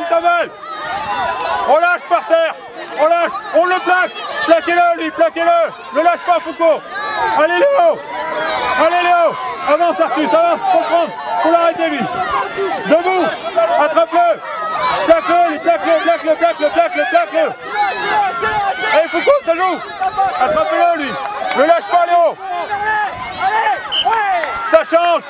balle. Relâche par terre. Relâche. On le plaque. Plaquez-le, lui, plaquez-le. Ne lâche pas, Foucault. Allez, Léo. Allez, Léo. Avance, Artus, avance. Faut prendre. Faut l'arrêter, lui. Debout. Attrape-le. Plaque-le, lui, plaque-le, plaque-le, plaque-le, plaque-le, plaque-le. Allez, Foucault, ça joue. Attrape-le, lui. Ne lâche pas, Léo. Ça change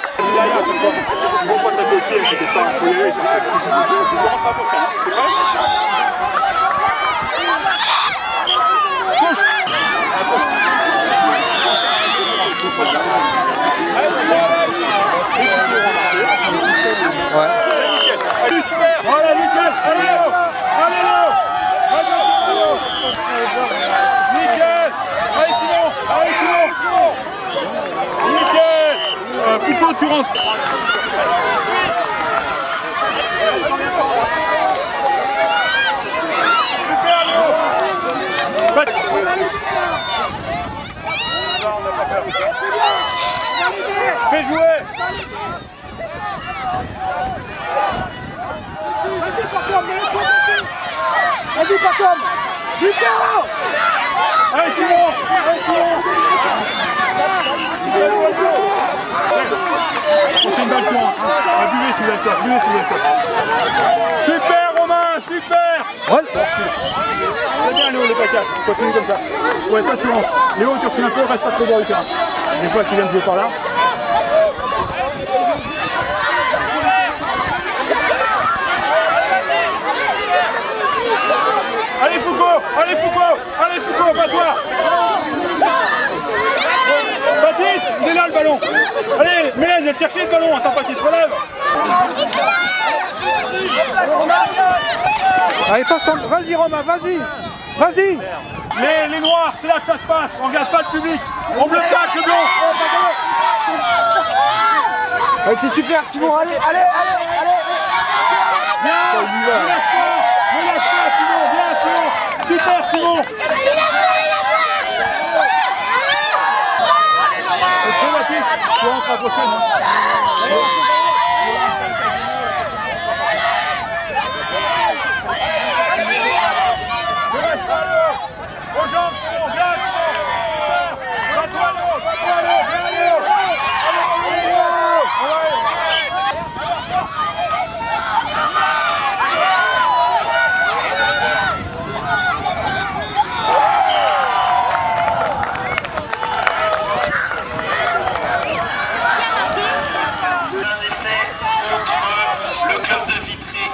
Euh, tu rentres Super, Léo Bat- Fais jouer Vas-y, pas comme Lucas Allez, Simon Allez, Simon Prochaine balle. Ah, buvez. Super Romain, super Très bien Léo, les continue comme ça. Ouais, toi tu rentres. Léo, tu recules un peu, reste pas trop dans le terrain. Des fois tu viens de jouer par là. Allez Foucault Allez Foucault Allez Foucault, pas toi Baptiste, il est là le ballon. Allez, Mélène, viens te chercher le ballon, attends Baptiste, relève. Allez, passe ton... Vas-y, Romain, vas-y. Vas-y. Les, les noirs, c'est là que ça se passe, on regarde pas le public, on bloque pas le blanc. Allez, c'est super, Simon. Allez, allez, allez, allez Viens Ne lâche pas Ne lâche pas Simon, viens Simon rentres à la prochaine hein. Ne lâche pas Léo Aux jambes Simon, viens Simon Va-toi Léo, va-toi Léo, viens Léo Allez, Léo Allez. un essai contre le club de Vitry.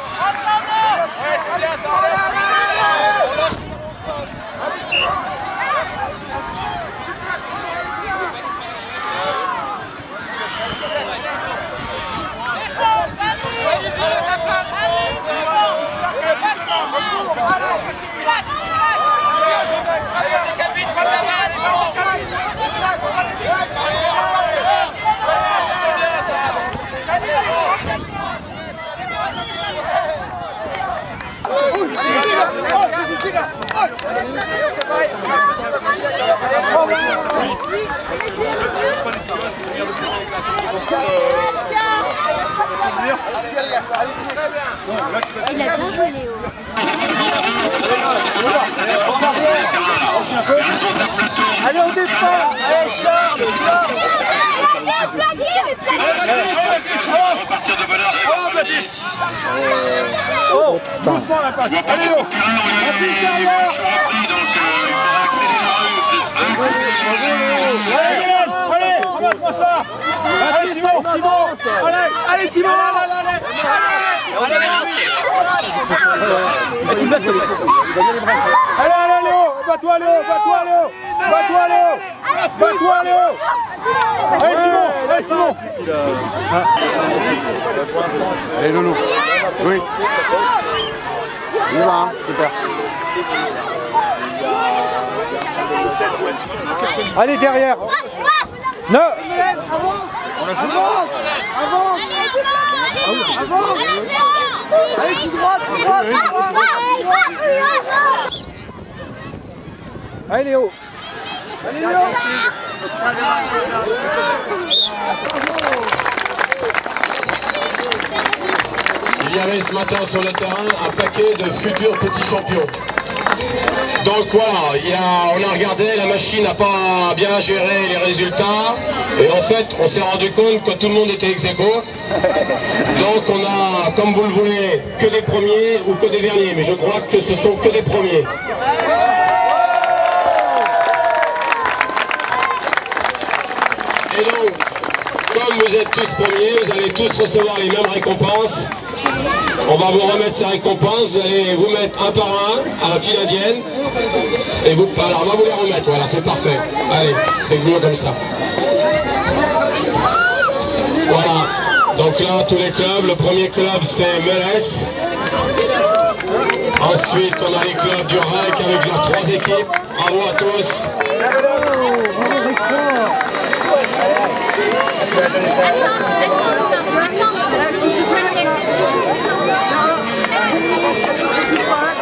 Il a bien joué Léo. Allez, on défend Allez, Charles Charles À partir de bonne heure, c'est Oh Oh Doucement la passe Allez. Accélérer. Allez Allez Allez Simon Simon Allez Allez Simon Allez Allez Allez allez Léo Bats-toi Léo Bats-toi Bats-toi Léo Allez Simon Allez Simon Allez, Loulou. Oui. Il va, hein, super. Allez, derrière. Non Allez, tout droit, tout droit, Allez, Léo Il y y avait ce matin sur le terrain un paquet de futurs petits champions. Donc voilà, il y a, on a regardé, la machine n'a pas bien géré les résultats. Et en fait, on s'est rendu compte que tout le monde était ex aequo. Donc on a, comme vous le voulez, que des premiers ou que des derniers. Mais je crois que ce sont que des premiers. Et donc, comme vous êtes tous premiers, vous allez tous recevoir les mêmes récompenses. On va vous remettre ces récompenses, vous allez vous mettre un par un à la file indienne. Et vous, alors on va vous les remettre, voilà, c'est parfait. Allez, c'est mieux comme ça. Voilà, donc là, tous les clubs, le premier club c'est Melès. Ensuite, on a les clubs du REC avec leurs trois équipes. Bravo à tous.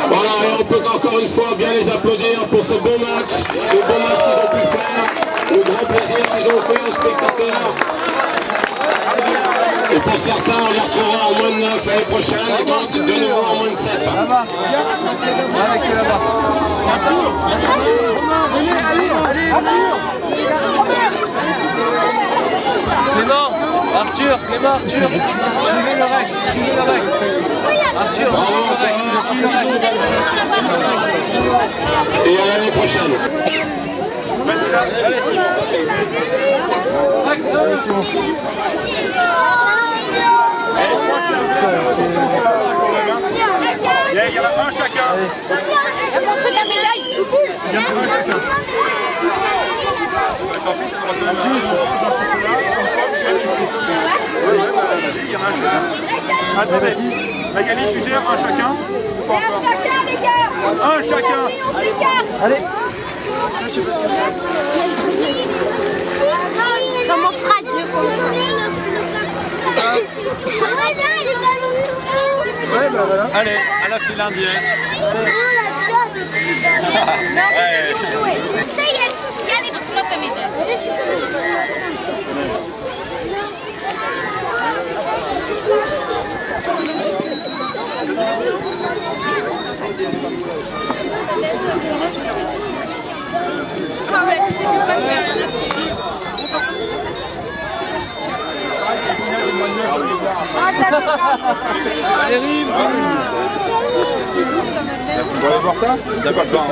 Voilà, on peut encore une fois bien les applaudir pour ce beau match, le beau match qu'ils ont pu faire, le grand plaisir qu'ils ont fait aux spectateurs. Et pour certains, on les retrouvera en moins de 9 l'année prochaine, et donc de nouveau en moins de 7. Clément, Arthur, Clément, Arthur, suivez le rec, suivez le rec. Arthur, Bravo suivez le rec. Et à l'année prochaine. Il y a- il y en a un chacun. la. Attendez, Magali, tu gères un chacun chacun, les gars. Un chacun Allez. Comment fera deux Allez, à la file indienne. Y a Valérie, Vous voulez voir ça? T'as pas le temps.